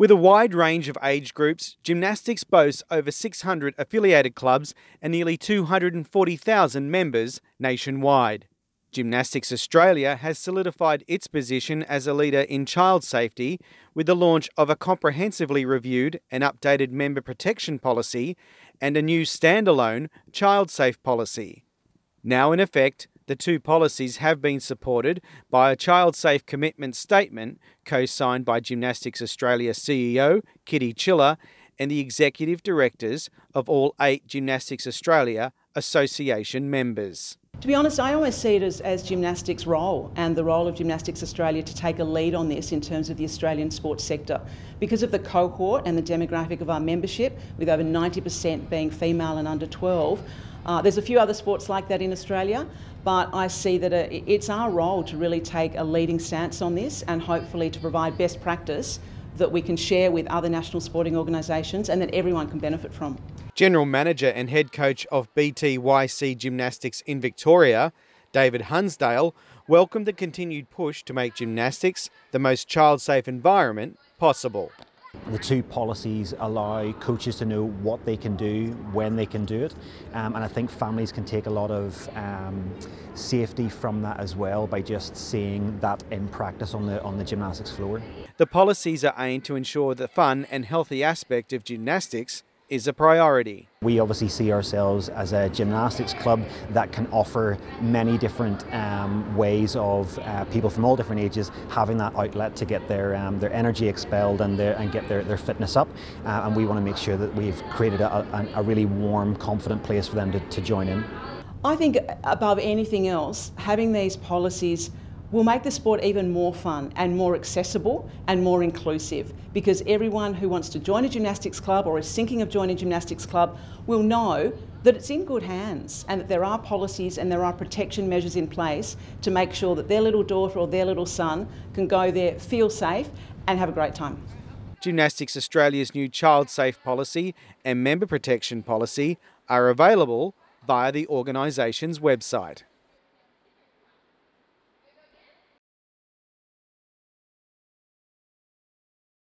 With a wide range of age groups, gymnastics boasts over 600 affiliated clubs and nearly 240,000 members nationwide. Gymnastics Australia has solidified its position as a leader in child safety with the launch of a comprehensively reviewed and updated member protection policy and a new standalone child safe policy. Now in effect, the two policies have been supported by a child safe commitment statement co signed by Gymnastics Australia CEO Kitty Chiller and the executive directors of all eight Gymnastics Australia Association members. To be honest, I almost see it as, as gymnastics' role and the role of Gymnastics Australia to take a lead on this in terms of the Australian sports sector. Because of the cohort and the demographic of our membership, with over 90% being female and under 12, uh, there's a few other sports like that in Australia, but I see that it's our role to really take a leading stance on this and hopefully to provide best practice that we can share with other national sporting organisations and that everyone can benefit from. General Manager and Head Coach of BTYC Gymnastics in Victoria, David Hunsdale, welcomed the continued push to make gymnastics the most child safe environment possible. The two policies allow coaches to know what they can do, when they can do it, um, and I think families can take a lot of um, safety from that as well by just seeing that in practice on the on the gymnastics floor. The policies are aimed to ensure the fun and healthy aspect of gymnastics is a priority. We obviously see ourselves as a gymnastics club that can offer many different um, ways of uh, people from all different ages having that outlet to get their um, their energy expelled and their and get their, their fitness up. Uh, and we want to make sure that we've created a, a, a really warm, confident place for them to, to join in. I think above anything else, having these policies will make the sport even more fun and more accessible and more inclusive because everyone who wants to join a gymnastics club or is thinking of joining a gymnastics club will know that it's in good hands and that there are policies and there are protection measures in place to make sure that their little daughter or their little son can go there, feel safe and have a great time. Gymnastics Australia's new child safe policy and member protection policy are available via the organisation's website.